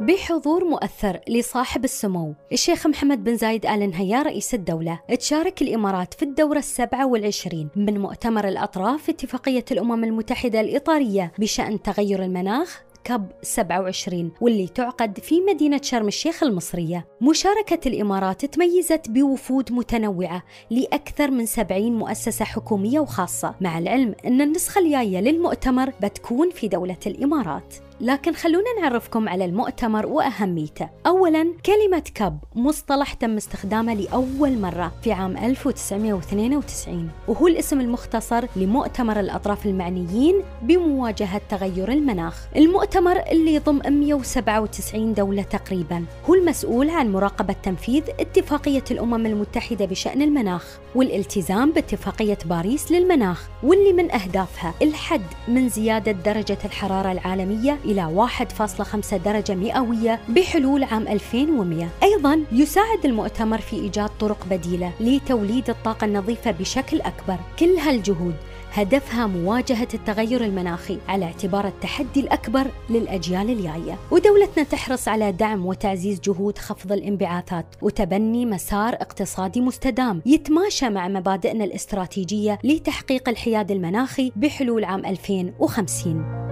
بحضور مؤثر لصاحب السمو الشيخ محمد بن زايد آل نهيان رئيس الدولة. تشارك الإمارات في الدورة السابعة والعشرين من مؤتمر الأطراف في اتفاقية الأمم المتحدة الإطارية بشأن تغير المناخ كاب 27 واللي تعقد في مدينة شرم الشيخ المصرية. مشاركة الإمارات تميزت بوفود متنوعة لأكثر من 70 مؤسسة حكومية وخاصة مع العلم أن النسخة الجاية للمؤتمر بتكون في دولة الإمارات. لكن خلونا نعرفكم على المؤتمر وأهميته. أولا كلمة كب مصطلح تم استخدامه لأول مرة في عام 1992 وهو الاسم المختصر لمؤتمر الأطراف المعنيين بمواجهة تغير المناخ. المؤتمر اللي يضم 197 دولة تقريبا هو المسؤول عن مراقبة تنفيذ اتفاقية الأمم المتحدة بشأن المناخ والالتزام باتفاقية باريس للمناخ واللي من أهدافها الحد من زيادة درجة الحرارة العالمية إلى 1.5 درجة مئوية بحلول عام 2100 أيضا يساعد المؤتمر في إيجاد طرق بديلة لتوليد الطاقة النظيفة بشكل أكبر. كل هالجهود هدفها مواجهة التغير المناخي على اعتبار التحدي الأكبر للأجيال الجاية. ودولتنا تحرص على دعم وتعزيز جهود خفض الانبعاثات وتبني مسار اقتصادي مستدام يتماشى مع مبادئنا الاستراتيجية لتحقيق الحياد المناخي بحلول عام 2050